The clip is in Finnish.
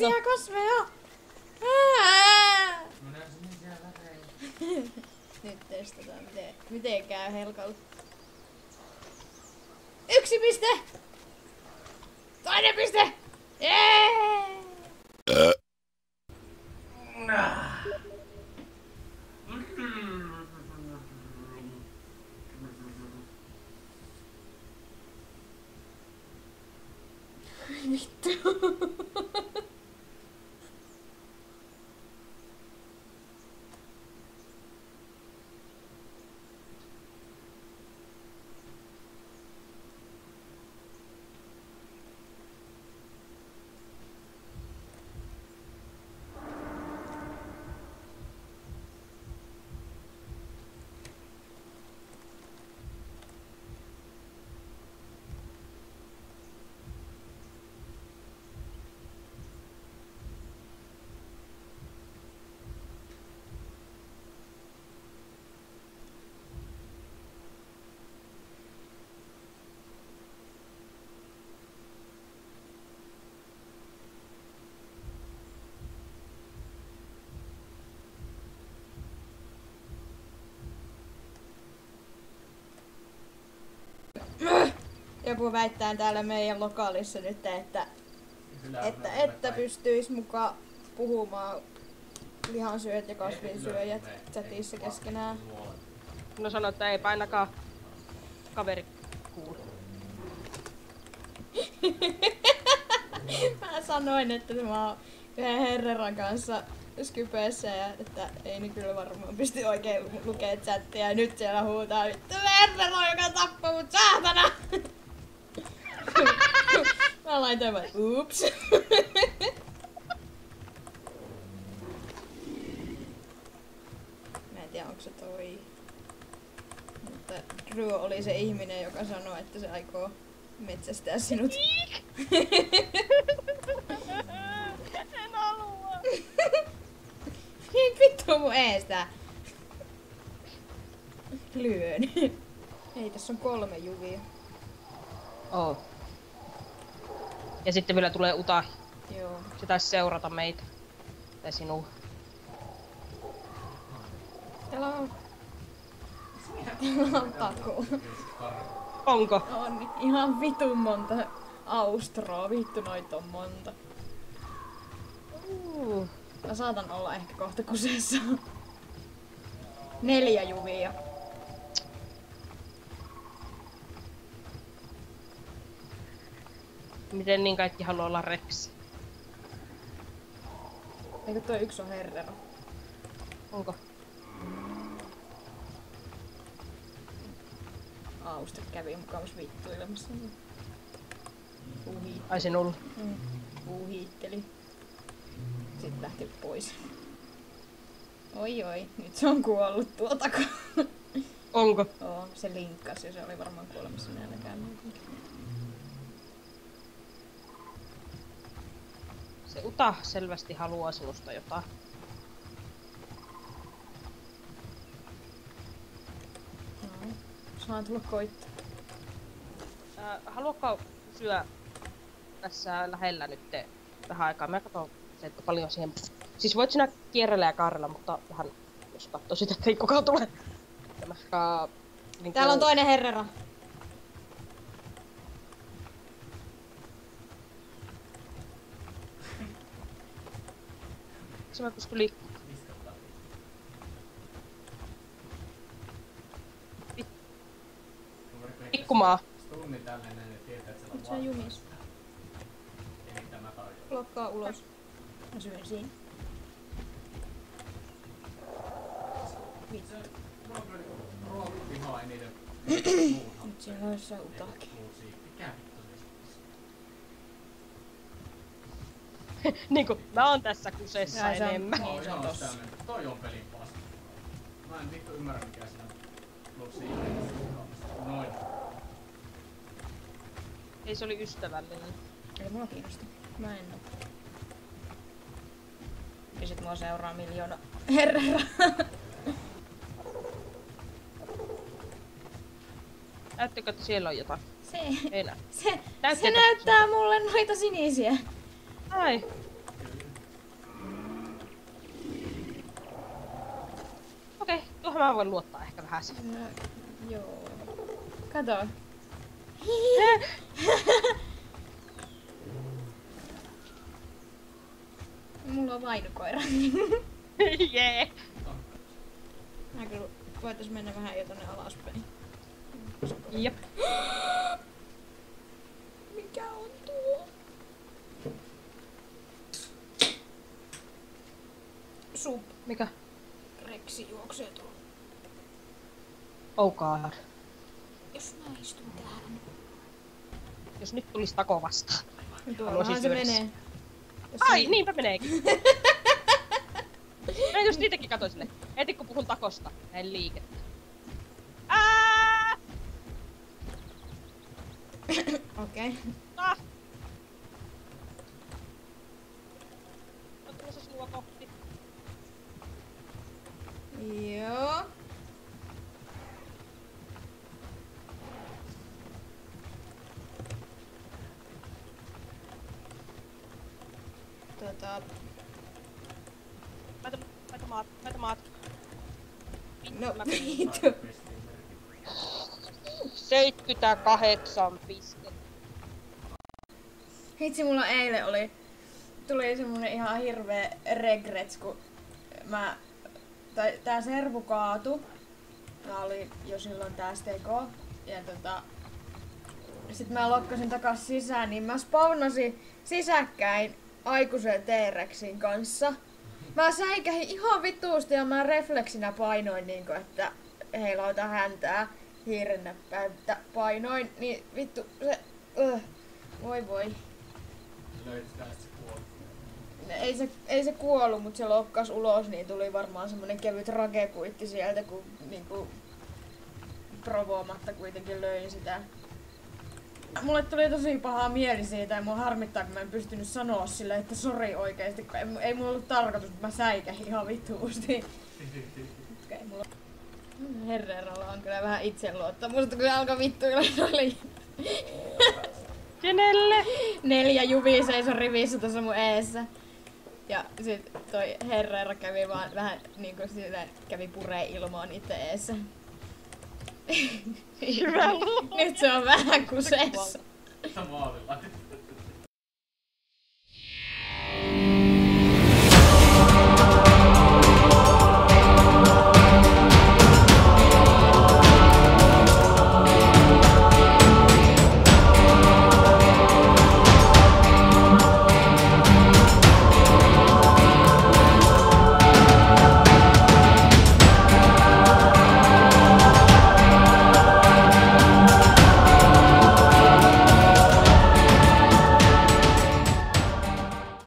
sinisiä kasveja! No väreitä. Nyt testataan, miten, miten käy Helkalle. Yksi piste! Toinen piste! Jee! Joku väittää täällä meidän lokaalissa nyt, että, että, on että kaikki. pystyis muka puhumaan lihansyöjät ja kasvinsyöjät chatissa keskenään. No sano, että ei ainakaan kaveri kuulu. Mä sanoin, että mä oon yhden herran kanssa Skypeessä ja että ei niin kyllä varmaan pysty oikein lu- lukee chattia ja nyt siellä huutaa vittu Herrero, joka tappoi mut saatana! Mä laitoin vaan, ups. Mä en tiedä onko se toi. Mutta Drew oli se ihminen, joka sanoi, että se aikoo metsästää sinut. En halua. Niin vittu mun eestä. Lyön. Ei, tässä on kolme juvia. Oo. Ja sitten vielä tulee Uta. Joo. Se taisi seurata meitä. Tai sinua. Hello. Täällä on taku. Onko? On ihan vitun monta austroa. Vittu noita on monta. Uh. Mä saatan olla ehkä kohta kuseessa. Neljä juvia. Miten niin kaikki haluaa olla reksi? Eikö toi yksi on herrero? Onko? Austre kävi mukavasti vittuilemassa. Puhi. Ai sinulla. Mm. Puuhiitteli. Sitten lähti pois. Oi oi, nyt se on kuollut tuotako. Onko? Oo, se linkkasi ja se oli varmaan kuolemassa nälkään. Se Uta selvästi haluaa sinusta jotain. No, saan tulla koittaa. Haluatko syö tässä lähellä nyt vähän aikaa? Mä katson se, että paljon siihen... Siis voit sinä kierrellä ja kaarella, mutta vähän jos katsoo sitä, että ei kukaan tule. Tämä, ää, niin Täällä on toinen herrera. Se mä pystyn liikkumaan. Liikkumaan. Stunni tälleen näin, että tietää, että Nyt se siellä on. Blokkaa ulos. Mä syön siinä. Vittu. Nyt siellä olisi se utakin. Muu siitä. Mikä vittu se sitten? niinku, mä oon tässä kusessa Jaa, enemmän. Toi se on on tossa. sitä mennyt. Toi on pelin paska. Mä en vittu ymmärrä mikä siinä siinä. Noin. Ei se oli ystävällinen. Ei mua kiinnosta. Mä en oo. Ja sit mua seuraa miljoona herrera. Näyttekö, että siellä on jotain? Se, Ei näy. se, se näyttää mulle noita sinisiä. Ai. Tuohon mä voin luottaa ehkä vähän. No, joo. Kato. Mulla on vainukoira. Jee. Mä kyllä voitais mennä vähän jo tonne alaspäin. Jep. Mikä on tuo? Sup. Mikä? Oh god. Jos mä istun tähän. Jos nyt tulisi tako vastaan. Tuollahan se menee. Jos Ai, se- niinpä meneekin. Mä just niitäkin katsoin silleen. Heti kun puhun takosta, näin liikettä. Okei. Okay. Ah! On tulossa sinua kohti. Joo. Tota, Laita, laita maat, laita maat. no Mä- vittu. 78 pistettä. Hitsi, mulla eilen oli, tuli semmonen ihan hirveä regrets, kun mä, tai tää servu kaatu. Mä olin jo silloin tää steko. Ja tota, sit mä lokkasin takas sisään, niin mä spawnasin sisäkkäin aikuisen T-Rexin kanssa. Mä säikähin ihan vituusti ja mä refleksinä painoin niinku, että heilauta häntää hiirennäppäyttä painoin, niin vittu se, öh, voi voi. Ei se, ei se kuollut, mutta se lokkas ulos, niin tuli varmaan semmonen kevyt rakekuitti sieltä, kun niinku provoamatta kuitenkin löin sitä. Mulle tuli tosi paha mieli siitä ja mua harmittaa, kun mä en pystynyt sanoa sille, että sori oikeesti, kun ei, ei mulla ollut tarkoitus, mutta mä säikähin ihan vituusti. Okei, mulla Herreralla on kyllä vähän itseluottamusta, kun se alkaa vittuilla noille Kenelle? neljä juvia seisoi rivissä tuossa mun eessä. Ja sit toi Herrera kävi vaan vähän niinku sillä kävi puree ilmaa niitten eessä. Hyvä. Nyt se on vähän kusessa. Sä maalilla.